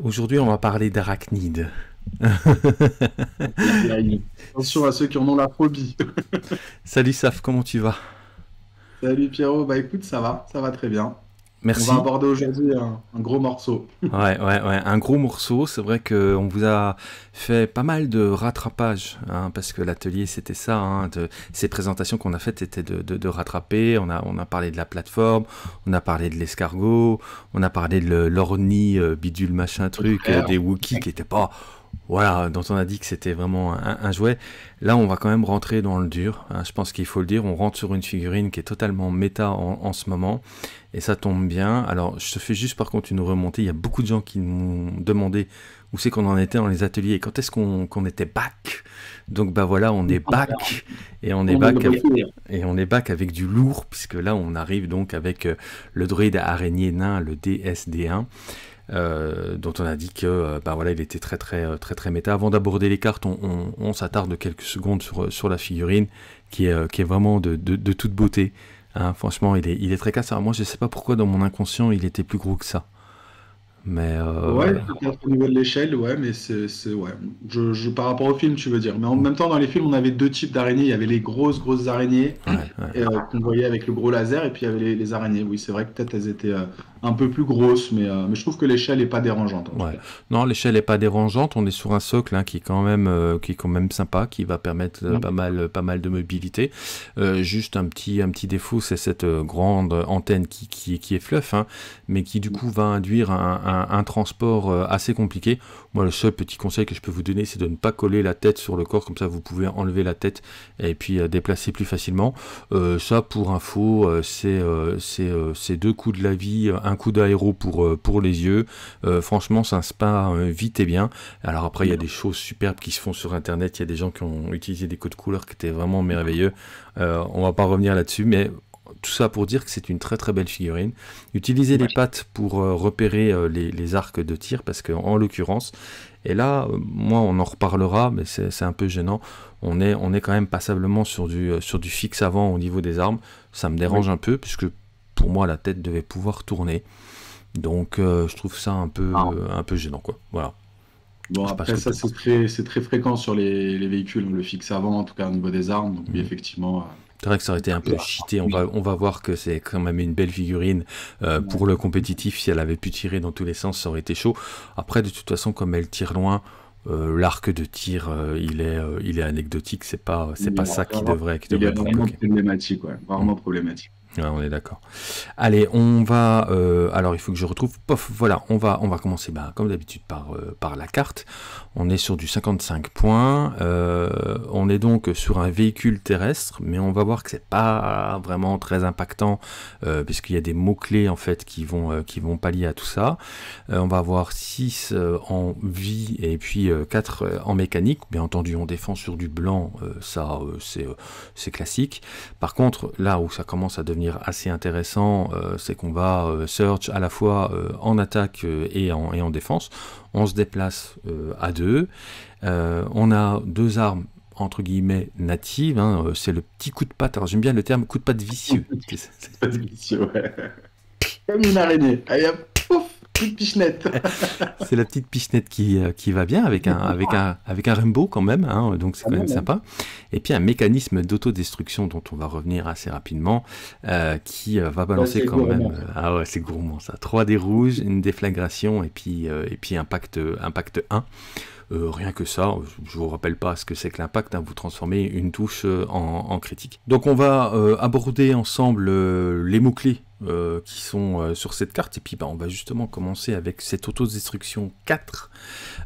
Aujourd'hui, on va parler d'arachnides. Attention à ceux qui en ont la phobie. Salut Saf, comment tu vas? Salut Pierrot, bah écoute, ça va, ça va très bien. Merci. On va aborder aujourd'hui un, gros morceau. Ouais, ouais, ouais, un gros morceau. C'est vrai qu'on vous a fait pas mal de rattrapage, hein, parce que l'atelier c'était ça. Hein, de, ces présentations qu'on a faites étaient de, de, rattraper. On a, on a parlé de la plateforme, on a parlé de l'escargot, on a parlé de l'orni, euh, bidule, machin, truc, euh, des Wookiees qui étaient pas voilà, dont on a dit que c'était vraiment un, jouet. Là, on va quand même rentrer dans le dur. Hein, je pense qu'il faut le dire. On rentre sur une figurine qui est totalement méta en, ce moment. Et ça tombe bien. Alors, je te fais juste par contre une remontée. Il y a beaucoup de gens qui m'ont demandé où c'est qu'on en était dans les ateliers et quand est-ce qu'on était back. Donc, bah voilà, on est back. Et on est back avec, et on est back avec du lourd, puisque là, on arrive donc avec euh, le droïde araignée nain, le DSD1. Euh, dont on a dit que euh, bah voilà, il était très très euh, très très méta. Avant d'aborder les cartes, on, s'attarde quelques secondes sur, sur la figurine qui est, qui est vraiment de, de, toute beauté. Hein. franchement, il est, il est très casse. moi, je sais pas pourquoi dans mon inconscient, il était plus gros que ça. Mais euh, ouais, au niveau de l'échelle, ouais, mais c'est, ouais. Je, je, par rapport au film, tu veux dire. Mais en même temps, dans les films, on avait deux types d'araignées. Il y avait les grosses, grosses araignées euh, qu'on voyait avec le gros laser, et puis il y avait les, araignées. Oui, c'est vrai que peut-être elles étaient euh, un peu plus grosses, mais, mais je trouve que l'échelle n'est pas dérangeante. ouais. Non, l'échelle n'est pas dérangeante. On est sur un socle hein, qui est quand même, qui est quand même sympa, qui va permettre pas mal, pas mal de mobilité. juste un petit, un petit défaut, c'est cette grande antenne qui, qui, qui est fluff, hein, mais qui du coup va induire un un, transport euh, assez compliqué. Moi, le seul petit conseil que je peux vous donner, c'est de ne pas coller la tête sur le corps, comme ça vous pouvez enlever la tête et puis euh, déplacer plus facilement. Euh, ça, pour info, c'est c'est deux coups de la vie, un coup d'aéro pour, pour les yeux. franchement, ça se passe vite et bien. Alors après, il y a des choses superbes qui se font sur Internet. Il y a des gens qui ont utilisé des codes couleurs qui étaient vraiment merveilleux. on va pas revenir là-dessus, mais tout ça pour dire que c'est une très très belle figurine. Utilisez les pattes pour euh, repérer euh, les, arcs de tir, parce que en l'occurrence, et là, euh, moi on en reparlera, mais c'est un peu gênant, on est, on est quand même passablement sur du, sur du fixe avant au niveau des armes. Ça me dérange un peu, puisque pour moi la tête devait pouvoir tourner. Donc je trouve ça un peu, ah. un peu gênant. Quoi. Voilà. Bon, après, ça, c'est très, très, fréquent sur les, les, véhicules, le fixe avant, en tout cas au niveau des armes. Donc, oui, mhm. effectivement, c'est vrai que ça aurait été un peu cheaté. On va, on va voir que c'est quand même une belle figurine euh, pour le compétitif. Si elle avait pu tirer dans tous les sens, ça aurait été chaud. Après, de toute façon, comme elle tire loin, euh, l'arc de tir, euh, il, est, il est anecdotique. C'est pas, c'est pas ça qui devrait, qui devrait être vraiment problématique, ouais. Vraiment problématique on est d'accord. Allez, on va. Euh, alors, il faut que je retrouve. Pof, voilà, on va, on va commencer, bah, comme d'habitude, par, euh, par la carte. On est sur du 55 points. Euh, on est donc sur un véhicule terrestre, mais on va voir que c'est pas vraiment très impactant, puisqu'il y a des mots-clés en fait qui vont, qui vont pallier à tout ça. on va avoir 6 en vie et puis 4 en mécanique. Bien entendu, on défend sur du blanc, ça c'est classique. Par contre, là où ça commence à devenir assez intéressant, euh, c'est qu'on va euh, search à la fois euh, en attaque et en, et en défense. On se déplace à deux. on a deux armes entre guillemets natives. Hein, c'est le petit coup de patte. Alors j'aime bien le terme coup de patte vicieux. Coup de vicieux, ouais. Comme une araignée. Allez hop, pichenette. c'est la petite pichenette qui, euh, qui va bien avec un, avec un, avec un Rainbow quand même, hein, donc c'est quand même sympa. Et puis un mécanisme d'autodestruction dont on va revenir assez rapidement, euh, qui euh, va balancer quand même. ah ouais, c'est gourmand ça. 3 des rouges, une déflagration et puis, et puis impact, impact 1. Rien que ça, je vous rappelle pas ce que c'est que l'impact, hein, vous transformez une touche en, en, critique. Donc on va aborder ensemble les mots-clés euh, qui sont euh, sur cette carte. Et puis bah, on va justement commencer avec cette autodestruction 4.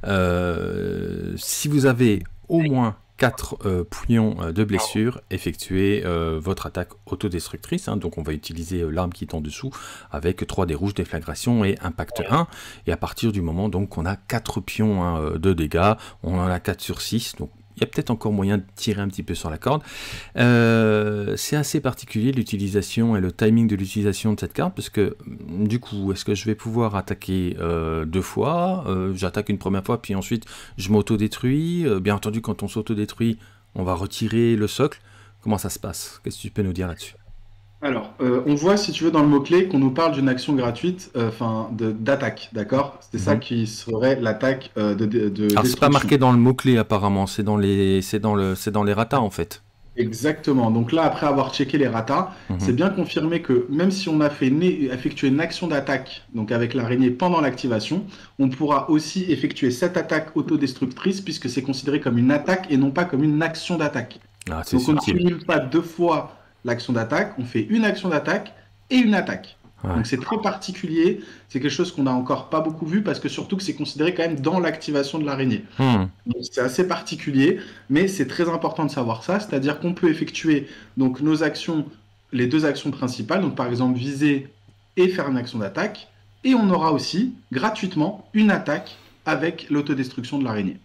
Euh, si vous avez au moins 4 pouillons de blessure, effectuez votre attaque autodestructrice. Hein. donc on va utiliser l'arme qui est en dessous avec 3 des rouges, déflagration et impact 1. Et à partir du moment donc on a 4 pions hein, de dégâts, on en a 4 sur 6. Donc il y a peut-être encore moyen de tirer un petit peu sur la corde. Euh, c'est assez particulier l'utilisation et le timing de l'utilisation de cette carte, parce que du coup, est-ce que je vais pouvoir attaquer euh, deux fois euh, J'attaque une première fois, puis ensuite je m'auto-détruis. bien entendu, quand on s'auto-détruit, on va retirer le socle. Comment ça se passe? Qu'est-ce que tu peux nous dire là-dessus? Alors, euh, on voit, si tu veux, dans le mot-clé qu'on nous parle d'une action gratuite, euh, enfin, d'attaque, d'accord? C'est ça mhm. qui serait l'attaque euh, de, de, Alors, c'est pas marqué dans le mot-clé, apparemment, c'est dans les, c'est dans le, c'est dans les ratas, en fait. Exactement. Donc là, après avoir checké les ratas, mhm. c'est bien confirmé que même si on a fait effectué une action d'attaque, donc avec l'araignée pendant l'activation, on pourra aussi effectuer cette attaque autodestructrice puisque c'est considéré comme une attaque et non pas comme une action d'attaque. Ah, donc on ne cumule pas deux fois l'action d'attaque, on fait une action d'attaque et une attaque. Donc c'est très particulier, c'est quelque chose qu'on n'a encore pas beaucoup vu parce que surtout que c'est considéré quand même dans l'activation de l'araignée. Hmm. C'est assez particulier, mais c'est très important de savoir ça, c'est-à-dire qu'on peut effectuer donc nos actions, les deux actions principales, donc par exemple viser et faire une action d'attaque, et on aura aussi gratuitement une attaque avec l'autodestruction de l'araignée.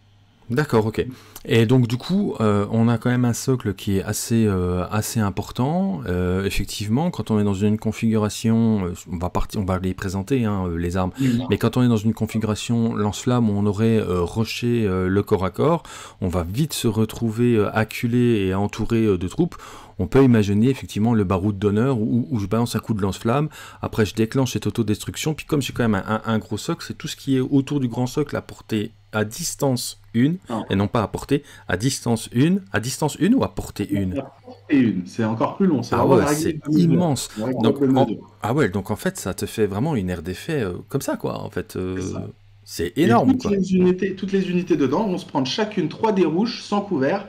D'accord, ok. Et donc du coup, euh, on a quand même un socle qui est assez euh, assez important. Euh, effectivement, quand on est dans une configuration, on va partir, on va les présenter hein, les armes. Mais quand on est dans une configuration lance-flamme où on aurait rushé le corps à corps, on va vite se retrouver acculé et entouré de troupes on peut imaginer effectivement le baroud d'honneur où, je balance un coup de lance-flamme, après je déclenche cette autodestruction, puis comme j'ai quand même un, un gros socle, c'est tout ce qui est autour du grand socle à portée à distance 1 et non pas à portée à distance 1 à distance 1 ou à portée 1 et une c'est encore plus long c'est ah c'est immense. Donc, ah ouais donc en fait ça te fait vraiment une aire d'effet euh, comme ça quoi en fait euh, c'est énorme toutes, Les unités, toutes les unités dedans vont se prendre chacune 3 dés rouges sans couvert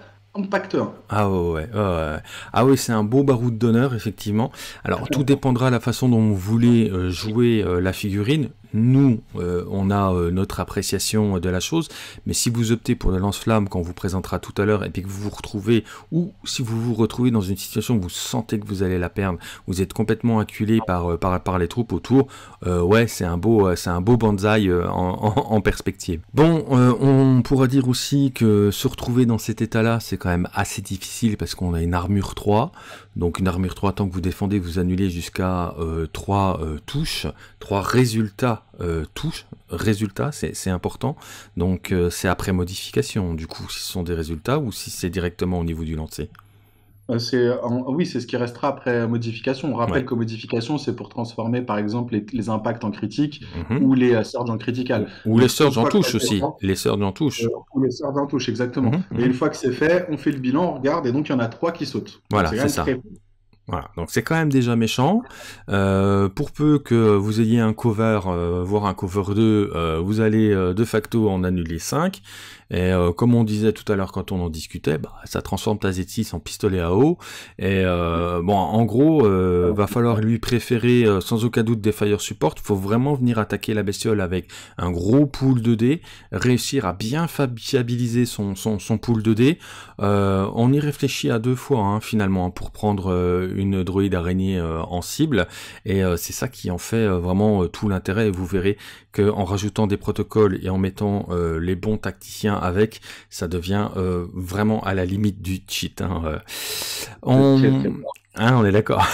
Ah ouais, ouais, Ah oui, c'est un beau baroud d'honneur, effectivement. Alors, tout dépendra de la façon dont vous voulez euh, jouer la figurine nous, euh, on a euh, notre appréciation de la chose, mais si vous optez pour le lance-flamme qu'on vous présentera tout à l'heure, et puis que vous vous retrouvez, ou si vous vous retrouvez dans une situation où vous sentez que vous allez la perdre, vous êtes complètement acculé par, euh, les troupes autour, ouais, c'est un beau, c'est un beau bonsaï en, perspective. Bon, on pourra dire aussi que se retrouver dans cet état-là, c'est quand même assez difficile parce qu'on a une armure 3, donc une armure 3, tant que vous défendez, vous annulez jusqu'à 3 touches, 3 résultats euh, touche, résultat, c'est important. Donc euh, c'est après modification, du coup, si ce sont des résultats ou si c'est directement au niveau du lancer. Euh, c'est oui, c'est ce qui restera après modification. On rappelle que modification, c'est pour transformer par exemple les, impacts en critique mhm. ou les surges en critical. Ou les surges en touche aussi. Les surges en touche. ou les surges en touche, exactement. Mhm, et une mhm. fois que c'est fait, on fait le bilan, on regarde et donc il y en a trois qui sautent. Voilà, c'est ça. Voilà, donc c'est quand même déjà méchant. Euh, pour peu que vous ayez un cover, euh, voire un cover 2, euh, vous allez de facto en annuler 5. Et euh, comme on disait tout à l'heure quand on en discutait, bah, ça transforme ta Z6 en pistolet à eau. Et euh, bon, en gros, euh, va falloir lui préférer sans aucun doute des fire support. Il faut vraiment venir attaquer la bestiole avec un gros pool de dés, réussir à bien fiabiliser son, son, son pool de dés. on y réfléchit à deux fois hein, finalement pour prendre une droïde araignée en cible. Et c'est ça qui en fait vraiment tout l'intérêt. Et vous verrez qu'en rajoutant des protocoles et en mettant les bons tacticiens avec, ça devient euh, vraiment à la limite du cheat. Hein, euh. On... Hein, on est d'accord.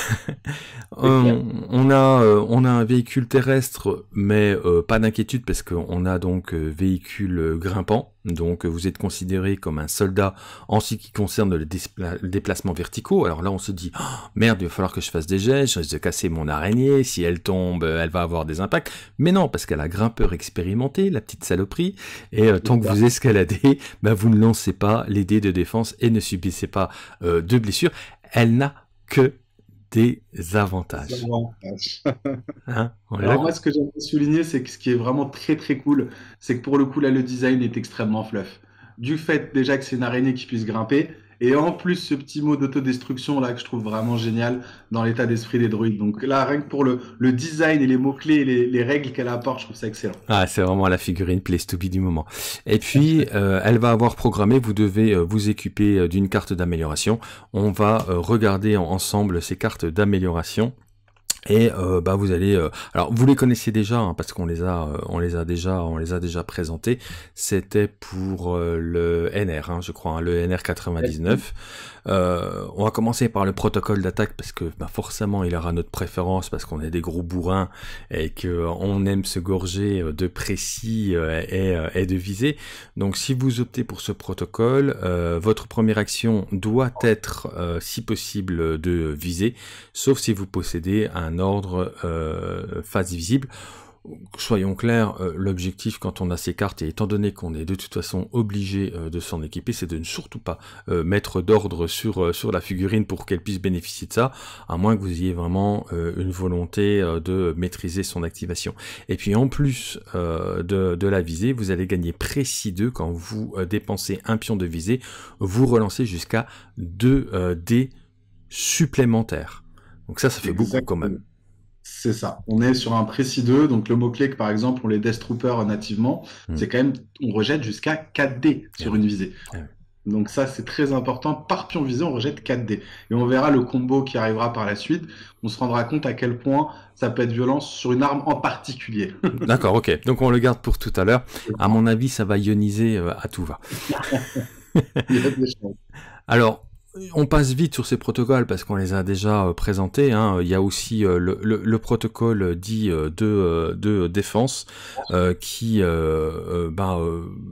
on, a, euh, on a un véhicule terrestre, mais pas d'inquiétude parce qu'on a donc véhicule grimpant. Donc vous êtes considéré comme un soldat en ce qui concerne le, déplacement verticaux. Alors là on se dit oh, merde il va falloir que je fasse des gestes, je risque de casser mon araignée, si elle tombe elle va avoir des impacts. Mais non parce qu'elle a grimpeur expérimenté, la petite saloperie, et euh, tant que vous escaladez, bah, vous ne lancez pas les dés de défense et ne subissez pas euh, de blessures. Elle n'a que des avantages. Hein, Alors moi, ce que j'aimerais souligner, c'est que ce qui est vraiment très très cool, c'est que pour le coup, là, le design est extrêmement fluff. Du fait déjà que c'est une araignée qui puisse grimper, et en plus, ce petit mot d'autodestruction là que je trouve vraiment génial dans l'état d'esprit des druides. Donc là, rien que pour le, design et les mots-clés et les, les règles qu'elle apporte, je trouve ça excellent. Ah, c'est vraiment la figurine place to du moment. Et puis, euh, elle va avoir programmé, vous devez euh, vous équiper euh, d'une carte d'amélioration. On va regarder ensemble ces cartes d'amélioration. Et euh, bah vous allez, euh, alors vous les connaissez déjà hein, parce qu'on les a, euh, on les a déjà, on les a déjà présentés. C'était pour le NR, hein, je crois, hein, le NR 99. Euh, on va commencer par le protocole d'attaque parce que bah, forcément il aura notre préférence parce qu'on est des gros bourrins et que on aime se gorger de précis et, et, de viser. Donc si vous optez pour ce protocole, votre première action doit être, si possible, de viser, sauf si vous possédez un ordre euh, face visible. Soyons clairs, euh, l'objectif quand on a ces cartes, et étant donné qu'on est de toute façon obligé euh, de s'en équiper, c'est de ne surtout pas mettre d'ordre sur, sur la figurine pour qu'elle puisse bénéficier de ça, à moins que vous ayez vraiment une volonté de maîtriser son activation. Et puis en plus de, de, la visée, vous allez gagner précis 2 quand vous dépensez un pion de visée, vous relancez jusqu'à 2 dés supplémentaires. Donc ça, ça fait beaucoup quand même. C'est ça. On est sur un précis 2, donc le mot-clé que par exemple on les Death Troopers nativement, hmm. c'est quand même, on rejette jusqu'à 4 dés sur une visée. Donc ça c'est très important. Par pion visé, on rejette 4 dés. Et on verra le combo qui arrivera par la suite. On se rendra compte à quel point ça peut être violent sur une arme en particulier. D'accord, ok. Donc on le garde pour tout à l'heure. À mon avis, ça va ioniser euh, à tout va. Alors, on passe vite sur ces protocoles parce qu'on les a déjà euh, présentés. Hein. Il y a aussi euh, le, protocole dit euh, de, de défense qui bah,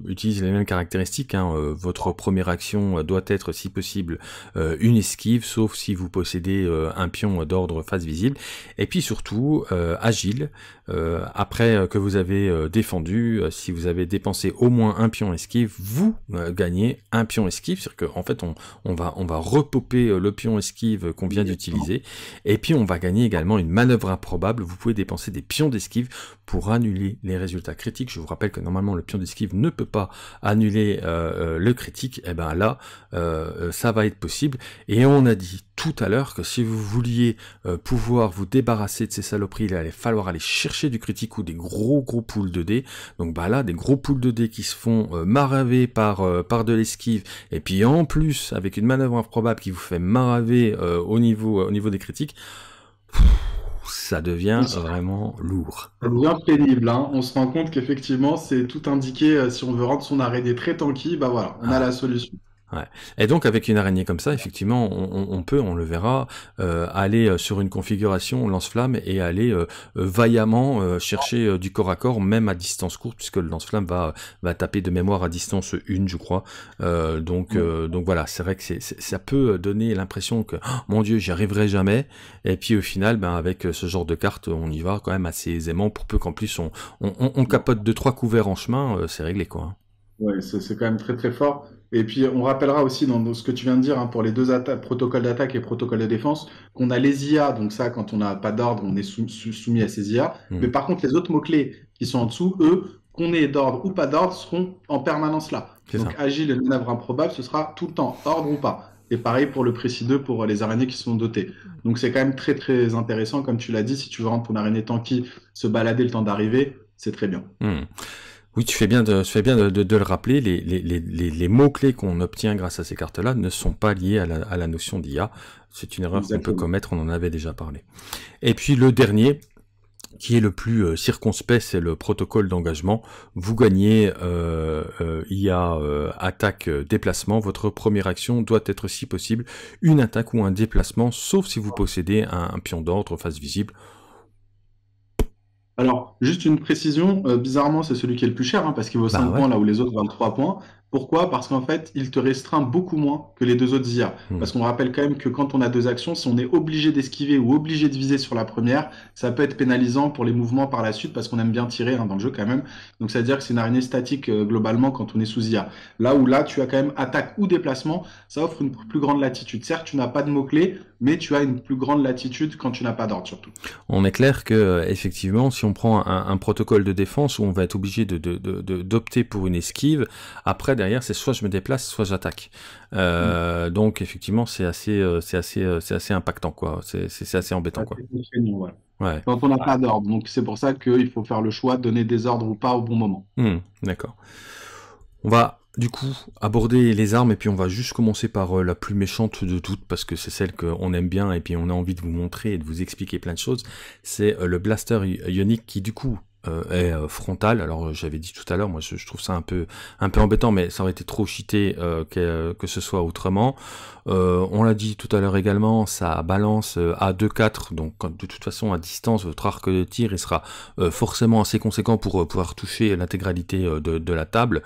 utilise les mêmes caractéristiques. Hein. Votre première action doit être, si possible, une esquive, sauf si vous possédez un pion d'ordre face visible. Et puis surtout, agile. après que vous avez défendu, si vous avez dépensé au moins un pion esquive, vous gagnez un pion esquive. C'est-à-dire qu'en fait, on va repoper euh, le pion esquive qu'on vient d'utiliser. Et puis on va gagner également une manœuvre improbable. Vous pouvez dépenser des pions d'esquive pour annuler les résultats critiques. Je vous rappelle que normalement le pion d'esquive ne peut pas annuler euh, euh, le critique. Et eh ben là, ça va être possible. Et on a dit tout à l'heure que si vous vouliez pouvoir vous débarrasser de ces saloperies, il allait falloir aller chercher du critique ou des gros gros poules de dés. Donc bah là, des gros poules de dés qui se font maraver par, par de l'esquive. Et puis en plus, avec une manœuvre improbable qui vous fait maraver au, niveau, au niveau des critiques, ça devient vraiment lourd. Devient pénible. Hein. On se rend compte qu'effectivement, c'est tout indiqué. Euh, si on veut rendre son araignée très tanky, bah voilà, on a ah. la solution. Et donc avec une araignée comme ça, effectivement, on, peut, on le verra, euh, aller euh, sur une configuration lance-flamme et aller euh, vaillamment chercher du corps à corps, même à distance courte, puisque le lance-flamme va, va taper de mémoire à distance 1, je crois. donc, donc voilà, c'est vrai que ça peut donner l'impression que, oh, mon Dieu, j'y arriverai jamais. Et puis au final, ben, avec ce genre de carte, on y va quand même assez aisément, pour peu qu'en plus on, on, capote deux trois couverts en chemin, c'est réglé quoi. Hein. Ouais, c'est quand même très très fort. Et puis, on rappellera aussi dans, ce que tu viens de dire, hein, pour les deux protocoles d'attaque et protocoles de défense, qu'on a les IA. Donc ça, quand on n'a pas d'ordre, on est soumis à ces IA. Hmm. Mais par contre, les autres mots-clés qui sont en dessous, eux, qu'on ait d'ordre ou pas d'ordre, seront en permanence là. Donc agile et manœuvre improbable, ce sera tout le temps, ordre ou pas. Et pareil pour le précis 2 pour les araignées qui sont dotées. Donc c'est quand même très très intéressant, comme tu l'as dit, si tu veux rendre ton araignée tanky se balader le temps d'arriver, c'est très bien. Hmm. Oui, tu fais bien de, tu fais bien de, le rappeler, les, les, les, les mots-clés qu'on obtient grâce à ces cartes-là ne sont pas liés à la, à la notion d'IA. C'est une erreur qu'on peut commettre, on en avait déjà parlé. Et puis le dernier, qui est le plus euh, circonspect, c'est le protocole d'engagement. Vous gagnez euh, euh, IA euh, attaque déplacement. Votre première action doit être si possible une attaque ou un déplacement, sauf si vous possédez un, un pion d'ordre face visible. Alors, juste une précision, euh, bizarrement, c'est celui qui est le plus cher, hein, parce qu'il vaut 5 bah points là où les autres 23 points. Pourquoi? Parce qu'en fait, il te restreint beaucoup moins que les deux autres IA. Hmm. Parce qu'on rappelle quand même que quand on a deux actions, si on est obligé d'esquiver ou obligé de viser sur la première, ça peut être pénalisant pour les mouvements par la suite parce qu'on aime bien tirer hein, dans le jeu quand même. Donc ça veut dire que c'est une araignée statique euh, globalement quand on est sous IA. Là où là, tu as quand même attaque ou déplacement, ça offre une plus grande latitude. Certes, tu n'as pas de mots-clés, mais tu as une plus grande latitude quand tu n'as pas d'ordre surtout. On est clair que euh, effectivement, si on prend un, protocole de défense où on va être obligé de, d'opter pour une esquive, après derrière, c'est soit je me déplace, soit j'attaque. Euh, mm. Donc effectivement, c'est assez, euh, c'est assez, euh, c'est assez impactant quoi. C'est, c'est assez embêtant quoi. Ouais. Quand on n'a pas d'ordre, donc c'est pour ça qu'il faut faire le choix de donner des ordres ou pas au bon moment. Mm, d'accord. On va du coup aborder les armes et puis on va juste commencer par euh, la plus méchante de toutes parce que c'est celle qu'on aime bien et puis on a envie de vous montrer et de vous expliquer plein de choses. C'est euh, le blaster ionique qui du coup est euh, frontal. Alors euh, j'avais dit tout à l'heure, moi je, trouve ça un peu un peu embêtant, mais ça aurait été trop cheaté que, que ce soit autrement. on l'a dit tout à l'heure également, ça balance à 2-4, donc de toute façon à distance, votre arc de tir il sera forcément assez conséquent pour pouvoir toucher l'intégralité de, de, la table.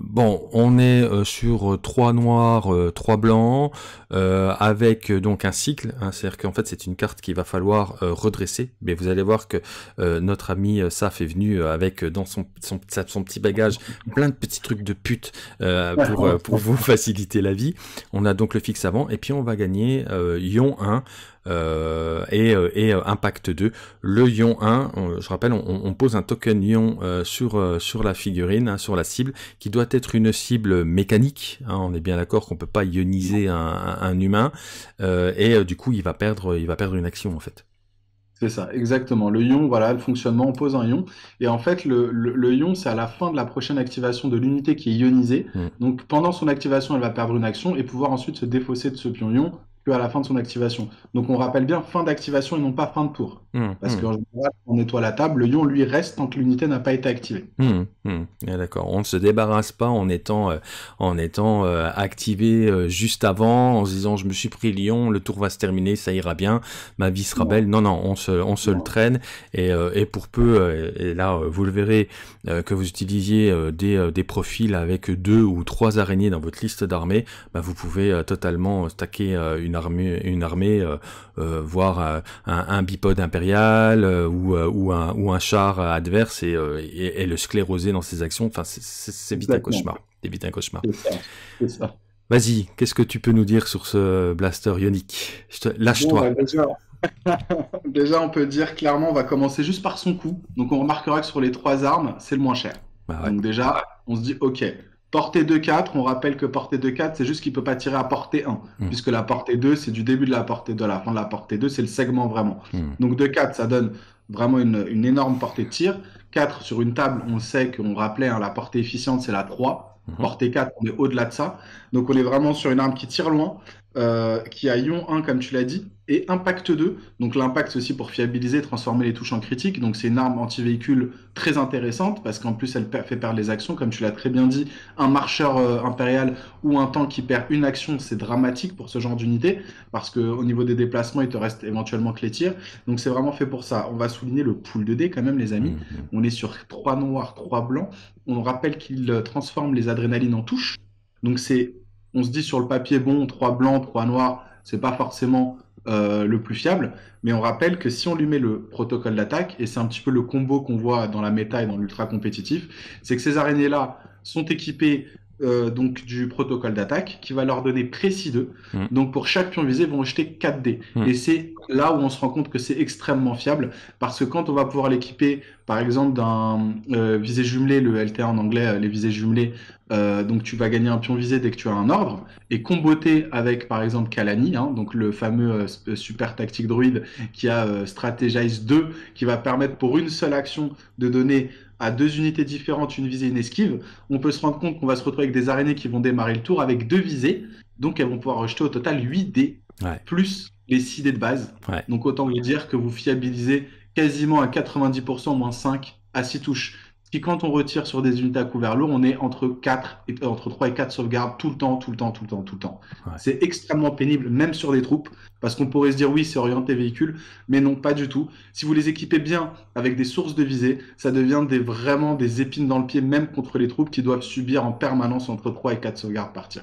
Bon, on est sur 3 noirs, 3 blancs, avec donc un cycle, hein, c'est-à-dire qu'en fait c'est une carte qu'il va falloir redresser, mais vous allez voir que euh, notre ami euh, Saf est venu euh, avec dans son, petit bagage plein de petits trucs de pute pour, pour vous faciliter la vie. On a donc le fixe avant et puis on va gagner Ion 1 et, et Impact 2. Le Ion 1, je rappelle, on, pose un token Ion sur, sur la figurine, hein, sur la cible, qui doit être une cible mécanique. Hein, on est bien d'accord qu'on peut pas ioniser un, un humain. et du coup, il va perdre, il va perdre une action en fait. C'est ça, exactement. Le ion, voilà, le fonctionnement, on pose un ion. Et en fait, le, le, ion, c'est à la fin de la prochaine activation de l'unité qui est ionisée. Mm. Donc, pendant son activation, elle va perdre une action et pouvoir ensuite se défausser de ce pion ion à la fin de son activation. Donc on rappelle bien fin d'activation et non pas fin de tour. Mmh, Parce mmh. qu'en général, on nettoie la table, le ion lui reste tant que l'unité n'a pas été activée. Mmh, d'accord. On ne se débarrasse pas en étant, euh, en étant euh, activé euh, juste avant, en se disant je me suis pris lion, le tour va se terminer, ça ira bien, ma vie sera belle. Non, non, on se, on se le traîne. Et, et pour peu, et là vous le verrez, que vous utilisiez des, des profils avec deux ou trois araignées dans votre liste d'armées, bah, vous pouvez totalement stacker une armée, une armée euh, euh, voire euh, un, bipode impérial ou, ou, un, ou un char adverse et, et, le scléroser dans ses actions. Enfin, c'est vite un cauchemar. C'est vite un cauchemar. Vas-y, qu'est-ce que tu peux nous dire sur ce blaster ionique? Lâche-toi. Bah, déjà... on peut dire clairement, on va commencer juste par son coût. Donc, on remarquera que sur les trois armes, c'est le moins cher. Bah Donc, déjà, on se dit, ok, Portée 2-4, on rappelle que portée 2-4, c'est juste qu'il ne peut pas tirer à portée 1, hmm. puisque la portée 2, c'est du début de la portée 2 à la fin de la portée 2, c'est le segment vraiment. Hmm. Donc 2-4, ça donne vraiment une, énorme portée de tir. 4 sur une table, on sait qu'on rappelait, hein, la portée efficiente, c'est la 3. Hmm. Portée 4, on est au-delà de ça. Donc on est vraiment sur une arme qui tire loin, euh, qui a ion 1, comme tu l'as dit, et Impact 2. Donc l'impact, c'est aussi pour fiabiliser, transformer les touches en critiques. Donc c'est une arme anti-véhicule très intéressante parce qu'en plus elle fait perdre les actions. Comme tu l'as très bien dit, un marcheur euh, impérial ou un tank qui perd une action, c'est dramatique pour ce genre d'unité parce qu'au niveau des déplacements, il te reste éventuellement que les tirs. Donc c'est vraiment fait pour ça. On va souligner le pool de dés quand même, les amis. Mmh, mmh. On est sur 3 noirs, 3 blancs. On rappelle qu'il euh, transforme les adrénalines en touches. Donc c'est, on se dit sur le papier, bon, 3 blancs, 3 noirs, c'est pas forcément euh, le plus fiable. Mais on rappelle que si on lui met le protocole d'attaque, et c'est un petit peu le combo qu'on voit dans la méta et dans l'ultra compétitif, c'est que ces araignées-là sont équipées euh, donc du protocole d'attaque qui va leur donner précis 2. Mmh. Donc pour chaque pion visé, ils vont jeter 4 dés. Mmh. Et c'est là où on se rend compte que c'est extrêmement fiable parce que quand on va pouvoir l'équiper, par exemple, d'un euh, visé jumelé, le LTA en anglais, euh, les visées jumelés, donc tu vas gagner un pion visé dès que tu as un ordre, et comboter avec par exemple Kalani, hein, donc le fameux super tactique druide qui a Strategize 2, qui va permettre pour une seule action de donner à deux unités différentes, une visée et une esquive, on peut se rendre compte qu'on va se retrouver avec des araignées qui vont démarrer le tour avec deux visées. Donc elles vont pouvoir rejeter au total 8 dés, plus les 6 dés de base. Donc autant vous dire que vous fiabilisez quasiment à 90% moins 5 à 6 touches qui quand on retire sur des unités à couvert lourd, on est entre 4 et, entre 3 et 4 sauvegardes tout le temps, tout le temps, tout le temps, tout le temps. C'est extrêmement pénible, même sur des troupes, parce qu'on pourrait se dire oui, c'est orienté véhicule, mais non, pas du tout. Si vous les équipez bien avec des sources de visée, ça devient des, vraiment des épines dans le pied, même contre les troupes qui doivent subir en permanence entre 3 et 4 sauvegardes par tir.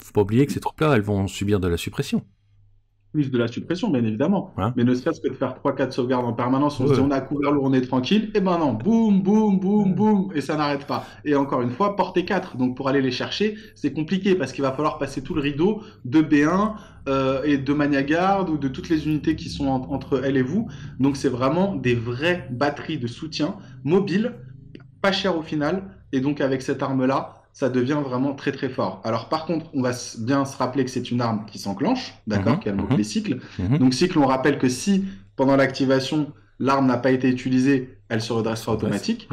Faut pas oublier que ces troupes-là, elles vont subir de la suppression plus de la suppression, bien évidemment. Mais ne serait-ce que de faire 3-4 sauvegardes en permanence, on se dit on a couvert lourd, on est tranquille, et ben non, boum, boum, boum, boum, et ça n'arrête pas. Et encore une fois, porter 4. Donc pour aller les chercher, c'est compliqué parce qu'il va falloir passer tout le rideau de B1 euh, et de Maniagarde ou de toutes les unités qui sont entre elle et vous. Donc c'est vraiment des vraies batteries de soutien mobiles, pas cher au final, et donc avec cette arme-là, ça devient vraiment très très fort. Alors par contre, on va bien se rappeler que c'est une arme qui s'enclenche, d'accord, mhm, qui a donc mhm. les cycles. Mhm. Donc cycle, on rappelle que si pendant l'activation l'arme n'a pas été utilisée, elle se redressera automatique.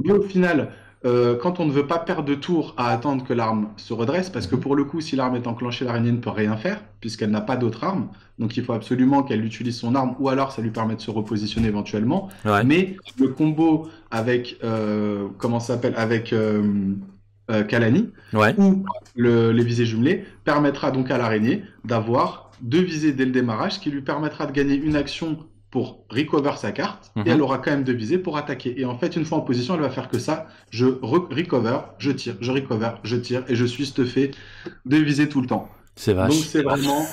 Mais au final, euh, quand on ne veut pas perdre de tour à attendre que l'arme se redresse, parce que pour le coup, si l'arme est enclenchée, l'araignée ne peut rien faire, puisqu'elle n'a pas d'autre arme. Donc il faut absolument qu'elle utilise son arme, ou alors ça lui permet de se repositionner éventuellement. Mais le combo avec, euh, comment ça s'appelle, avec euh, Kalani, ou les visées jumelées, permettra donc à l'araignée d'avoir deux visées dès le démarrage, ce qui lui permettra de gagner une action pour recover sa carte et mhm. elle aura quand même deux visées pour attaquer. Et en fait, une fois en position, elle va faire que ça. Je recover, je tire, je recover, je tire et je suis stuffé de visées tout le temps. C'est vache. Donc c'est vraiment,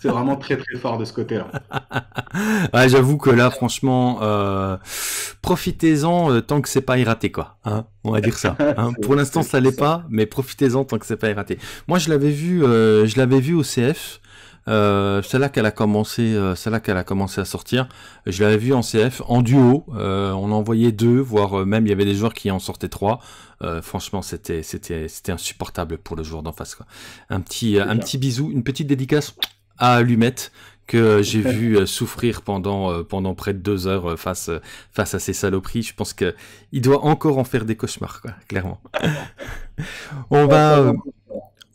c'est vraiment très très fort de ce côté-là. ouais, j'avoue que là, franchement, euh, profitez-en euh, tant que c'est pas irraté, quoi. Hein On va dire ça. Hein. Pour l'instant, ça l'est pas, mais profitez-en tant que c'est pas irraté. Moi, je l'avais vu, euh, je l'avais vu au CF. Euh, c'est là qu'elle a commencé, euh, c'est là qu'elle a commencé à sortir. Je l'avais vu en CF, en duo. Euh, on en envoyait deux, voire euh, même il y avait des joueurs qui en sortaient trois. Euh, franchement, c'était, c'était, c'était insupportable pour le joueur d'en face. Quoi. Un petit, un petit bisou, une petite dédicace à Allumette que j'ai vu souffrir pendant pendant près de deux heures face face à ces saloperies. Je pense que il doit encore en faire des cauchemars, quoi, clairement. on va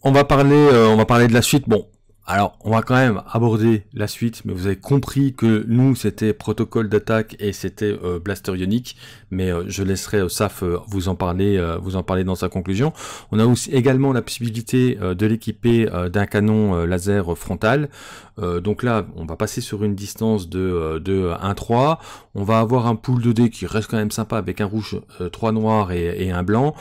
on va parler on va parler de la suite. Bon, alors, on va quand même aborder la suite, mais vous avez compris que nous, c'était protocole d'attaque et c'était euh, Blaster Ionic, mais euh, je laisserai euh, Saf vous en parler, vous en parler dans sa conclusion. On a aussi également la possibilité de l'équiper d'un canon laser frontal. donc là, on va passer sur une distance de, de 1-3. On va avoir un pool de dés qui reste quand même sympa avec un rouge, 3 noirs et, et un blanc.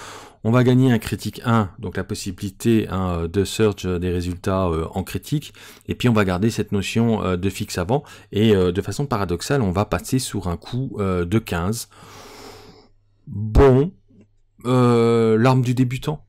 On va gagner un critique 1, donc la possibilité hein, de search des résultats euh, en critique, et puis on va garder cette notion euh, de fixe avant, et euh, de façon paradoxale, on va passer sur un coup de 15. Bon, l'arme du débutant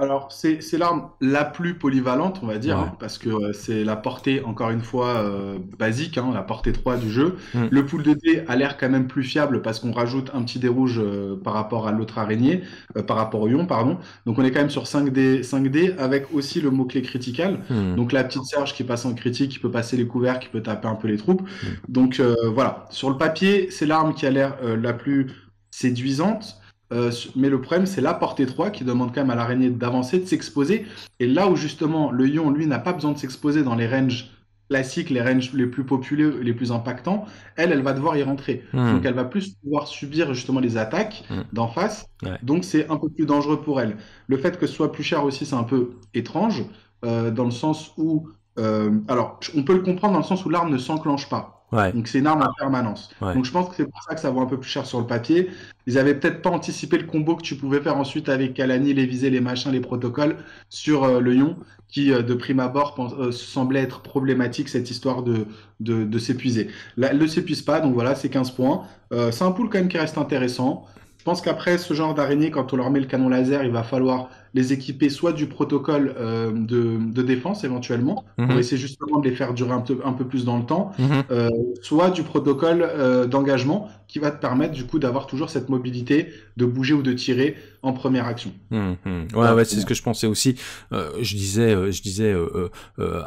alors, c'est l'arme la plus polyvalente, on va dire, hein, parce que euh, c'est la portée, encore une fois, euh, basique, hein, la portée 3 du jeu. Mm. Le pool de dés a l'air quand même plus fiable parce qu'on rajoute un petit dé rouge euh, par rapport à l'autre araignée, par rapport au ion, pardon. Donc, on est quand même sur 5 dés, 5 dés avec aussi le mot-clé critical. Mm. Donc, la petite Serge qui passe en critique, qui peut passer les couverts, qui peut taper un peu les troupes. Mm. Donc, voilà. Sur le papier, c'est l'arme qui a l'air la plus séduisante. Euh, mais le problème, c'est la portée 3 qui demande quand même à l'araignée d'avancer, de s'exposer. Et là où justement le ion, lui, n'a pas besoin de s'exposer dans les ranges classiques, les ranges les plus populeux, les plus impactants, elle, elle va devoir y rentrer. Hmm. Donc elle va plus pouvoir subir justement les attaques hmm. d'en face. Donc c'est un peu plus dangereux pour elle. Le fait que ce soit plus cher aussi, c'est un peu étrange, euh, dans le sens où... Euh, alors, on peut le comprendre dans le sens où l'arme ne s'enclenche pas. Donc c'est une arme en permanence. Donc je pense que c'est pour ça que ça vaut un peu plus cher sur le papier. Ils avaient peut-être pas anticipé le combo que tu pouvais faire ensuite avec Kalani, les visées, les machins, les protocoles sur euh, le Ion, qui euh, de prime abord euh, semblait être problématique cette histoire de, de, de s'épuiser. Là, elle ne s'épuise pas, donc voilà, c'est 15 points. c'est un pool quand même qui reste intéressant. Je pense qu'après ce genre d'araignée, quand on leur met le canon laser, il va falloir les équiper soit du protocole euh, de, défense éventuellement, pour mhm. essayer justement de les faire durer un peu, un peu plus dans le temps, mhm. euh, soit du protocole euh, d'engagement qui va te permettre du coup d'avoir toujours cette mobilité de bouger ou de tirer en première action. Mhm. Ouais, ouais, c'est ce que je pensais aussi. je disais, je disais,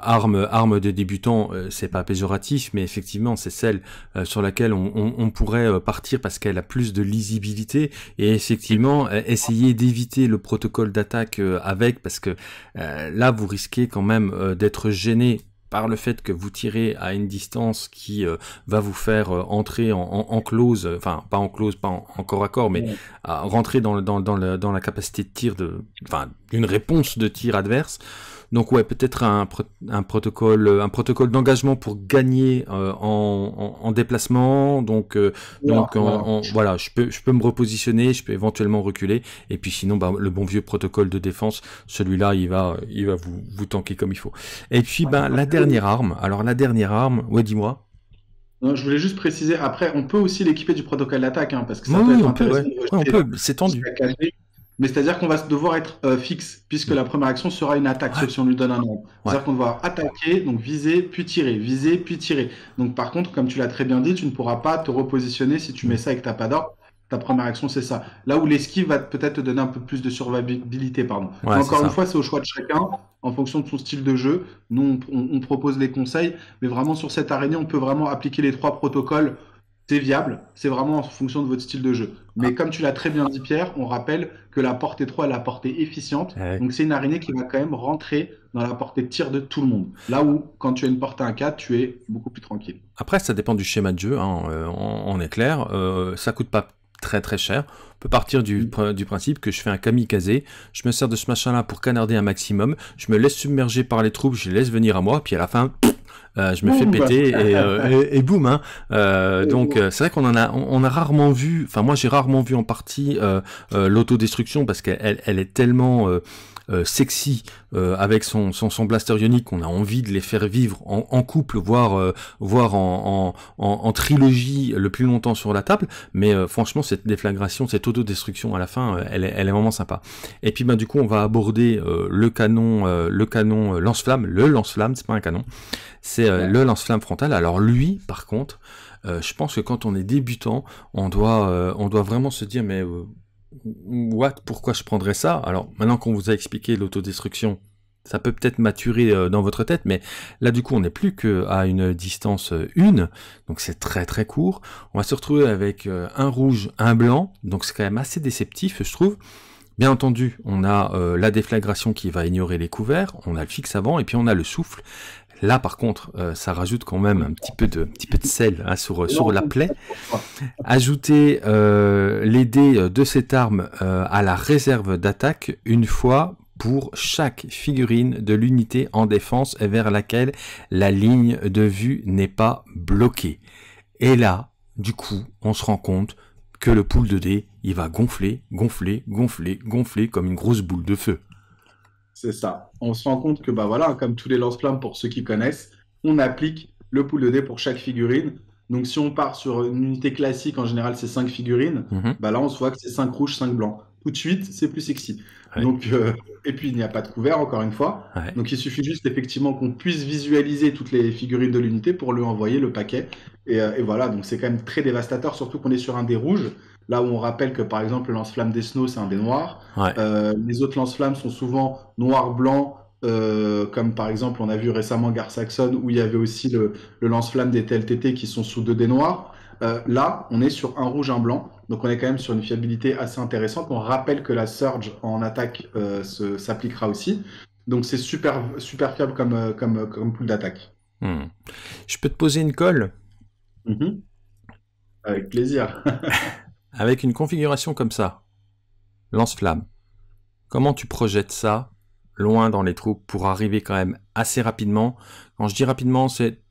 arme, arme de débutant, c'est pas péjoratif, mais effectivement, c'est celle sur laquelle on, on pourrait partir parce qu'elle a plus de lisibilité et effectivement essayer d'éviter le protocole d'attaque euh, avec parce que euh, là vous risquez quand même euh, d'être gêné par le fait que vous tirez à une distance qui va vous faire entrer en, close, enfin pas en close, pas en, corps à corps, mais à rentrer dans, dans, dans, dans la capacité de tir de, enfin une réponse de tir adverse. Donc ouais, peut-être un, un, protocole, un protocole d'engagement pour gagner euh, en, en, déplacement. Donc, euh, donc voilà. je peux, je peux me repositionner, je peux éventuellement reculer. Et puis sinon, bah, le bon vieux protocole de défense, celui-là, il va, il va vous, vous tanker comme il faut. Et puis, ben, la dernière arme. Alors la dernière arme, ouais, dis-moi. Non, je voulais juste préciser. Après, on peut aussi l'équiper du protocole d'attaque, hein, parce que ça peut être intéressant. on peut, c'est tendu. Mais c'est-à-dire qu'on va devoir être euh, fixe, puisque la première action sera une attaque, sauf si on lui donne un nom. C'est-à-dire qu'on va attaquer, donc viser, puis tirer, viser, puis tirer. Donc par contre, comme tu l'as très bien dit, tu ne pourras pas te repositionner si tu mets ça avec ta pas d'or. Ta première action, c'est ça. Là où l'esquive va peut-être te donner un peu plus de survivabilité, pardon. encore une fois, c'est au choix de chacun, en fonction de son style de jeu. Nous, on, on propose des conseils, mais vraiment sur cette araignée, on peut vraiment appliquer les trois protocoles c'est viable, c'est vraiment en fonction de votre style de jeu. Mais ah. comme tu l'as très bien dit, Pierre, on rappelle que la portée 3 est la portée efficiente. Donc c'est une araignée qui va quand même rentrer dans la portée de tir de tout le monde. Là où, quand tu as une portée 1-4, tu es beaucoup plus tranquille. Après, ça dépend du schéma de jeu, hein, euh, on, est clair. Euh, ça coûte pas très très cher. On peut partir du, mm. du, principe que je fais un kamikaze, je me sers de ce machin-là pour canarder un maximum, je me laisse submerger par les troupes, je les laisse venir à moi, puis à la fin, euh, je me fais péter et, euh, et, boum. Hein. Euh, donc c'est vrai qu'on en a, on, a rarement vu. Enfin moi j'ai rarement vu en partie l'autodestruction parce qu'elle elle est tellement euh, sexy euh, avec son, son, son, blaster ionique, on a envie de les faire vivre en, en couple, voire, euh, voire en, en, en, trilogie le plus longtemps sur la table. Mais franchement, cette déflagration, cette autodestruction à la fin, elle, est, elle est vraiment sympa. Et puis bah, du coup, on va aborder le canon, le canon lance-flamme, le lance-flamme, c'est pas un canon, c'est le lance-flamme frontal. Alors lui, par contre, je pense que quand on est débutant, on doit, on doit vraiment se dire mais what, pourquoi je prendrais ça? Alors maintenant qu'on vous a expliqué l'autodestruction, ça peut peut-être maturer euh, dans votre tête, mais là du coup on n'est plus qu'à une distance 1, euh, donc c'est très très court. On va se retrouver avec euh, un rouge, un blanc, donc c'est quand même assez déceptif je trouve. Bien entendu, on a la déflagration qui va ignorer les couverts, on a le fixe avant, et puis on a le souffle. Là, par contre, euh, ça rajoute quand même un petit peu de, sel hein, sur, sur la plaie. Ajouter euh, les dés de cette arme euh, à la réserve d'attaque une fois pour chaque figurine de l'unité en défense vers laquelle la ligne de vue n'est pas bloquée. Et là, du coup, on se rend compte que le pool de dés, il va gonfler, gonfler, gonfler, gonfler comme une grosse boule de feu. C'est ça. On se rend compte que, bah voilà, comme tous les lance-flammes pour ceux qui connaissent, on applique le pool de dés pour chaque figurine. Donc si on part sur une unité classique, en général c'est 5 figurines, mhm. bah là on se voit que c'est 5 rouges, 5 blancs. Tout de suite, c'est plus sexy. Donc, euh, et puis il n'y a pas de couvert, encore une fois. Donc il suffit juste effectivement qu'on puisse visualiser toutes les figurines de l'unité pour lui envoyer le paquet. Et, euh, et voilà, donc c'est quand même très dévastateur, surtout qu'on est sur un dé rouge. Là où on rappelle que par exemple le lance-flamme des Snow c'est un des noirs. Euh, les autres lance-flammes sont souvent noir-blanc, euh, comme par exemple on a vu récemment Gar Saxon où il y avait aussi le, lance-flamme des TLTT qui sont sous deux dés noirs. Euh, là, on est sur un rouge, un blanc, donc on est quand même sur une fiabilité assez intéressante. On rappelle que la surge en attaque s'appliquera aussi, donc c'est super, super fiable comme, comme, comme pool d'attaque. Hmm. Je peux te poser une colle? Mm-hmm. Avec plaisir. Avec une configuration comme ça, lance-flamme, comment tu projettes ça loin dans les troupes pour arriver quand même assez rapidement? Quand je dis rapidement, c'est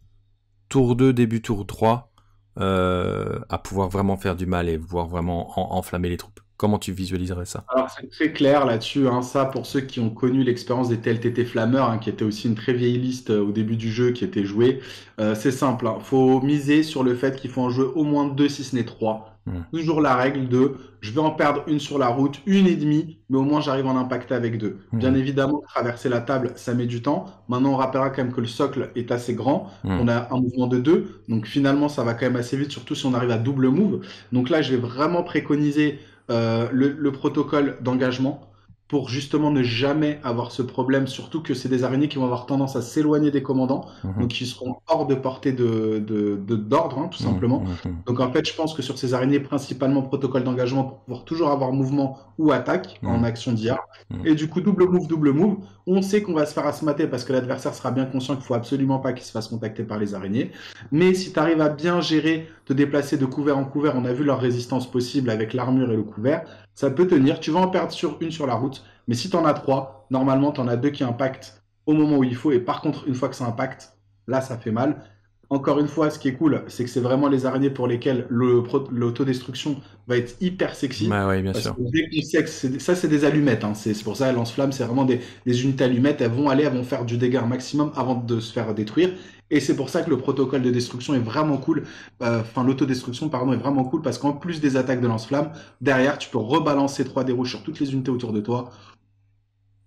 tour 2, début tour 3, euh, à pouvoir vraiment faire du mal et pouvoir vraiment enflammer les troupes. Comment tu visualiserais ça? Alors c'est très clair là-dessus, hein, ça pour ceux qui ont connu l'expérience des TLTT Flammeurs, hein, qui était aussi une très vieille liste euh, au début du jeu qui était jouée, euh, c'est simple, il hein. faut miser sur le fait qu'il faut en jouer au moins deux si ce n'est trois Toujours la règle de je vais en perdre une sur la route, une et demie, mais au moins j'arrive en impacter avec deux. Bien évidemment, traverser la table, ça met du temps. Maintenant, on rappellera quand même que le socle est assez grand. On a un mouvement de deux, donc finalement, ça va quand même assez vite, surtout si on arrive à double move. Donc là, je vais vraiment préconiser euh, le protocole d'engagement pour justement ne jamais avoir ce problème, surtout que c'est des araignées qui vont avoir tendance à s'éloigner des commandants, mhm. donc qui seront hors de portée de, d'ordre, hein, tout mhm, simplement. Mhm, donc en fait, je pense que sur ces araignées, principalement protocole d'engagement pour pouvoir toujours avoir mouvement ou attaque en action d'IA. Et du coup, double move, double move, on sait qu'on va se faire asmater parce que l'adversaire sera bien conscient qu'il faut absolument pas qu'il se fasse contacter par les araignées. Mais si tu arrives à bien gérer, te déplacer de couvert en couvert, on a vu leur résistance possible avec l'armure et le couvert, ça peut tenir. Tu vas en perdre sur une sur la route, mais si tu en as trois, normalement, tu en as deux qui impactent au moment où il faut. Et par contre, une fois que ça impacte, là, ça fait mal. Encore une fois, ce qui est cool, c'est que c'est vraiment les araignées pour lesquelles l'autodestruction va être hyper sexy. Bah oui, bien sûr. ça, c'est des allumettes. Hein. C'est pour ça, lance-flamme, c'est vraiment des, unités allumettes. Elles vont aller, elles vont faire du dégât maximum avant de se faire détruire. Et c'est pour ça que le protocole de destruction est vraiment cool. Euh, enfin, l'autodestruction, pardon, est vraiment cool parce qu'en plus des attaques de lance-flamme, derrière, tu peux rebalancer 3 d rouges sur toutes les unités autour de toi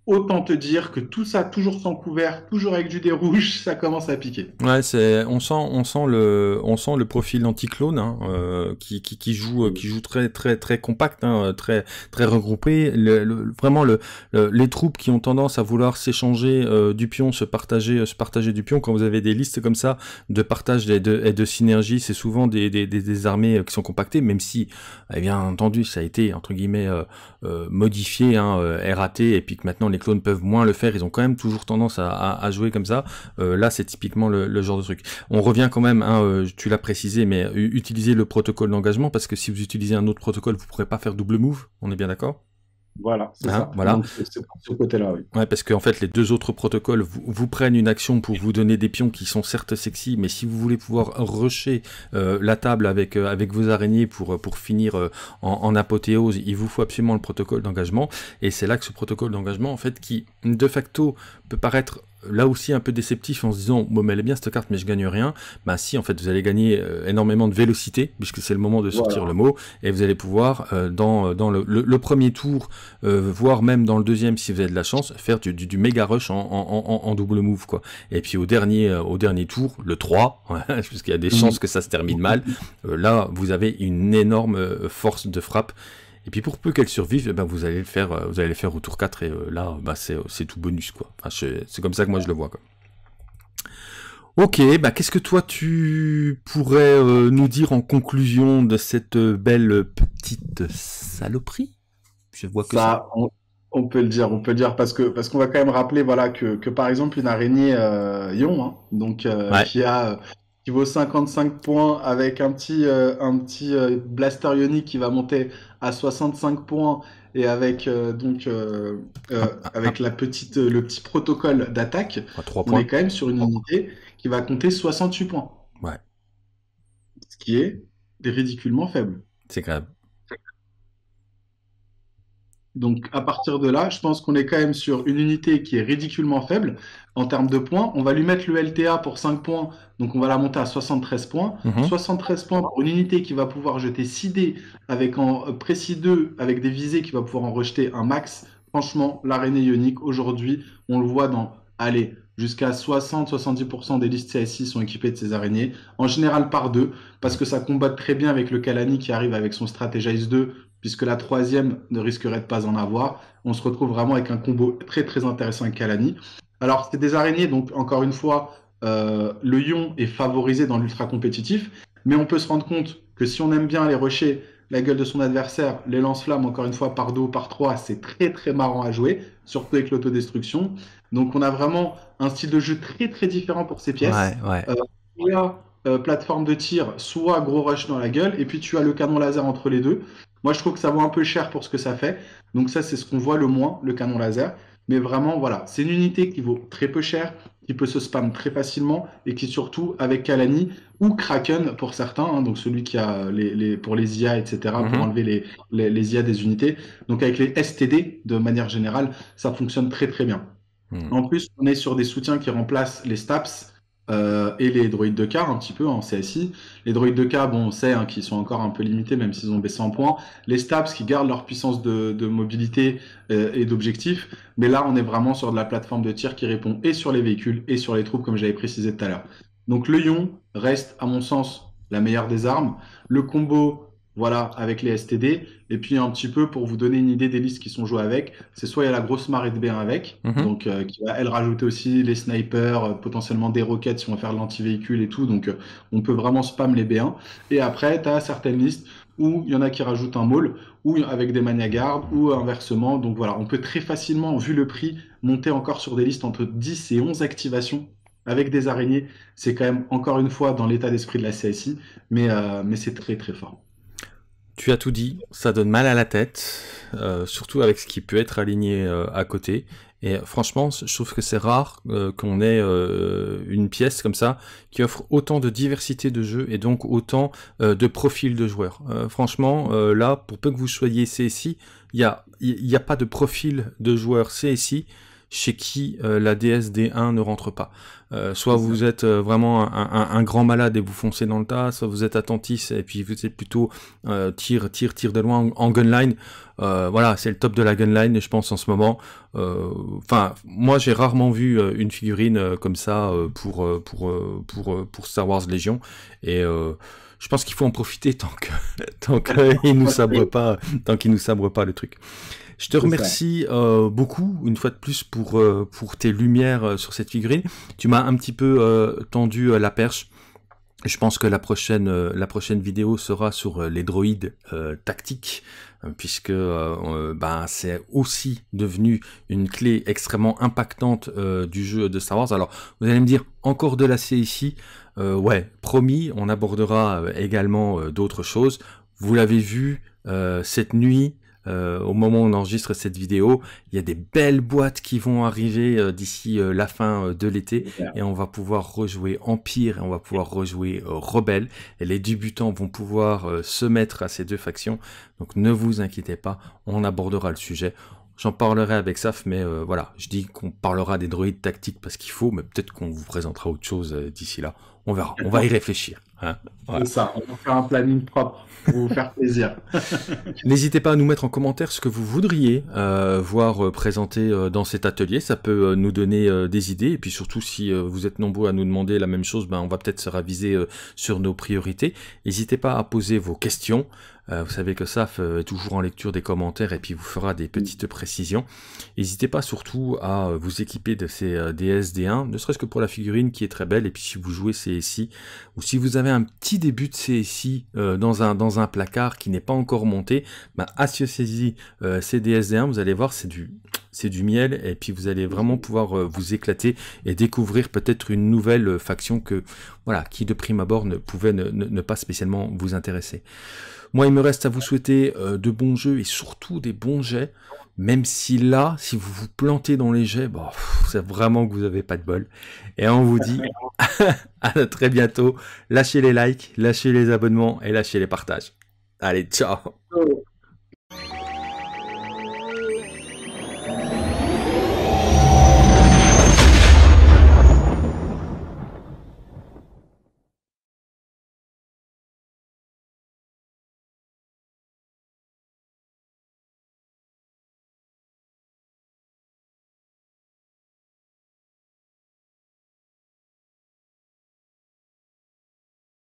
autant te dire que tout ça, toujours sans couvert, toujours avec du dé rouge, ça commence à piquer. Ouais, c'est, on sent, on sent le, on sent le profil anti-clone hein, euh, qui, qui, qui, joue, qui joue très, très, très compact, hein, très, très regroupé. Le, vraiment, le, les troupes qui ont tendance à vouloir s'échanger euh, du pion, se partager, se partager du pion. Quand vous avez des listes comme ça de partage et de, et de synergie, c'est souvent des, des, des, armées qui sont compactées, même si, eh bien entendu, ça a été entre guillemets euh, modifié, hein, RAT, et puis que maintenant les clones peuvent moins le faire, ils ont quand même toujours tendance à, jouer comme ça. Euh, là, c'est typiquement le, genre de truc. On revient quand même, hein, euh, tu l'as précisé, mais utiliser le protocole d'engagement, parce que si vous utilisez un autre protocole, vous pourrez pas faire double move, on est bien d'accord? Voilà, c'est hein, ça. Voilà. Ce côté-là, oui. Ouais, parce qu'en fait, les deux autres protocoles vous, prennent une action pour vous donner des pions qui sont certes sexy, mais si vous voulez pouvoir rusher euh, la table avec, euh, avec vos araignées pour, pour finir euh, en, apothéose, il vous faut absolument le protocole d'engagement. Et c'est là que ce protocole d'engagement, en fait, qui de facto peut paraître là aussi un peu déceptif en se disant bon mais elle est bien cette carte mais je gagne rien. Bah si en fait vous allez gagner euh, énormément de vélocité puisque c'est le moment de sortir le mot et vous allez pouvoir euh, dans, dans le, le, premier tour euh, voire même dans le deuxième si vous avez de la chance faire du, du, méga rush en, en, en, double move quoi. Et puis au dernier au dernier tour le 3 puisqu'il y a des mhm. chances que ça se termine mal là vous avez une énorme force de frappe et puis pour peu qu'elle survive, eh ben vous allez le faire, euh, vous allez le faire au tour 4 et euh, là, bah c'est tout bonus quoi. c'est comme ça que moi je le vois quoi. Ok, bah qu'est-ce que toi tu pourrais euh, nous dire en conclusion de cette belle petite saloperie? Je vois que ça. On, peut le dire, on peut le dire parce que parce qu'on va quand même rappeler voilà que, que par exemple une araignée euh, Ion, hein, donc qui a qui vaut 55 points avec un petit, euh, un petit euh, blaster ionique qui va monter à 65 points et avec euh, donc avec la petite le petit protocole d'attaque, on est quand même sur une unité qui va compter 68 points. Ouais. Ce qui est ridiculement faible. C'est grave. Donc à partir de là, je pense qu'on est quand même sur une unité qui est ridiculement faible en termes de points. On va lui mettre le LTA pour 5 points, donc on va la monter à 73 points. 73 mhm. points pour une unité qui va pouvoir jeter 6 dés avec en euh, précis 2, avec des visées qui va pouvoir en rejeter un max. Franchement, l'araignée ionique, aujourd'hui, on le voit dans, allez, jusqu'à 60-70% des listes CSI sont équipées de ces araignées, en général par deux, parce que ça combat très bien avec le Kalani qui arrive avec son Strategize 2 puisque la troisième ne risquerait de pas en avoir. On se retrouve vraiment avec un combo très très intéressant avec Kalani. Alors c'est des araignées, donc encore une fois, euh, le ion est favorisé dans l'ultra compétitif, mais on peut se rendre compte que si on aime bien les rochers, la gueule de son adversaire, les lance-flammes, encore une fois, par deux ou par trois, c'est très très marrant à jouer, surtout avec l'autodestruction. Donc on a vraiment un style de jeu très très différent pour ces pièces. Ouais, ouais. Euh, euh, plateforme de tir, soit gros rush dans la gueule, et puis tu as le canon laser entre les deux. Moi, je trouve que ça vaut un peu cher pour ce que ça fait. Donc ça, c'est ce qu'on voit le moins, le canon laser. Mais vraiment, voilà, c'est une unité qui vaut très peu cher, qui peut se spam très facilement et qui surtout avec Kalani ou Kraken pour certains, hein, donc celui qui a les, pour les IA, etc., pour mhm. enlever les, les, IA des unités. Donc avec les STD, de manière générale, ça fonctionne très très bien. Mhm. En plus, on est sur des soutiens qui remplacent les STAPS, euh, et les droïdes de car un petit peu en CSI. Les droïdes de car, bon, on sait hein, qu'ils sont encore un peu limités, même s'ils ont baissé en points. Les stabs qui gardent leur puissance de, mobilité euh, et d'objectif. Mais là, on est vraiment sur de la plateforme de tir qui répond et sur les véhicules et sur les troupes, comme j'avais précisé tout à l'heure. Donc le Ion reste, à mon sens, la meilleure des armes. Le combo voilà, avec les STD. Et puis un petit peu pour vous donner une idée des listes qui sont jouées avec, c'est soit il y a la grosse marée de B1 avec, mhm. donc euh, qui va elle rajouter aussi les snipers, euh, potentiellement des roquettes si on va faire l'anti-véhicule et tout, donc euh, on peut vraiment spam les B1. Et après, tu as certaines listes où il y en a qui rajoutent un maul, ou avec des maniagardes, ou inversement. Donc voilà, on peut très facilement, vu le prix, monter encore sur des listes entre 10 et 11 activations avec des araignées. C'est quand même encore une fois dans l'état d'esprit de la CSI, mais, mais c'est très très fort. Tu as tout dit, ça donne mal à la tête, euh, surtout avec ce qui peut être aligné euh, à côté. Et franchement, je trouve que c'est rare euh, qu'on ait une pièce comme ça qui offre autant de diversité de jeux et donc autant de profils de joueurs. franchement, là, pour peu que vous soyez CSI, il n'y a, y a pas de profil de joueurs CSI chez qui la DSD1 ne rentre pas. soit vous êtes vraiment un, grand malade et vous foncez dans le tas, soit vous êtes attentiste et puis vous êtes plutôt tir, tir, tir de loin en, gunline. voilà, c'est le top de la gunline, je pense en ce moment. Enfin, moi j'ai rarement vu une figurine comme ça pour pour pour pour Star Wars Légion et je pense qu'il faut en profiter tant que tant qu'il nous sabre pas tant qu'il nous sabre pas le truc. Je te remercie euh, beaucoup une fois de plus pour euh, pour tes lumières euh, sur cette figurine. Tu m'as un petit peu tendu la perche. Je pense que la prochaine la prochaine vidéo sera sur les droïdes tactiques puisque ben, c'est aussi devenu une clé extrêmement impactante du jeu de Star Wars. Alors vous allez me dire encore de la ici? Euh, ouais, promis, on abordera également d'autres choses. Vous l'avez vu cette nuit, au moment où on enregistre cette vidéo, il y a des belles boîtes qui vont arriver d'ici la fin de l'été et on va pouvoir rejouer Empire et on va pouvoir rejouer Rebelle et les débutants vont pouvoir se mettre à ces deux factions. Donc ne vous inquiétez pas, on abordera le sujet. J'en parlerai avec Saf, mais voilà, je dis qu'on parlera des droïdes tactiques parce qu'il faut, mais peut-être qu'on vous présentera autre chose d'ici là. On verra, on va y réfléchir. Hein. C'est ça, on va faire un planning propre pour vous faire plaisir. N'hésitez pas à nous mettre en commentaire ce que vous voudriez euh, voir euh, présenter euh, dans cet atelier. Ça peut nous donner des idées. Et puis surtout, si vous êtes nombreux à nous demander la même chose, ben, on va peut-être se raviser sur nos priorités. N'hésitez pas à poser vos questions. Euh, vous savez que SAF est toujours en lecture des commentaires et puis vous fera des petites précisions. N'hésitez pas surtout à vous équiper de ces DSD1, ne serait-ce que pour la figurine qui est très belle. Et puis si vous jouez CSI, ou si vous avez un petit début de CSI euh, dans, un, dans un placard qui n'est pas encore monté, bah, associez-y euh, ces DSD1, vous allez voir, c'est du, c'est du miel, et puis vous allez vraiment pouvoir vous éclater et découvrir peut-être une nouvelle faction que, voilà, qui de prime abord ne pouvait ne, ne pas spécialement vous intéresser. Moi, il me reste à vous souhaiter euh, de bons jeux et surtout des bons jets. Même si là, si vous vous plantez dans les jets, bon, c'est vraiment que vous n'avez pas de bol. Et on vous dit à très bientôt. Lâchez les likes, lâchez les abonnements et lâchez les partages. Allez, ciao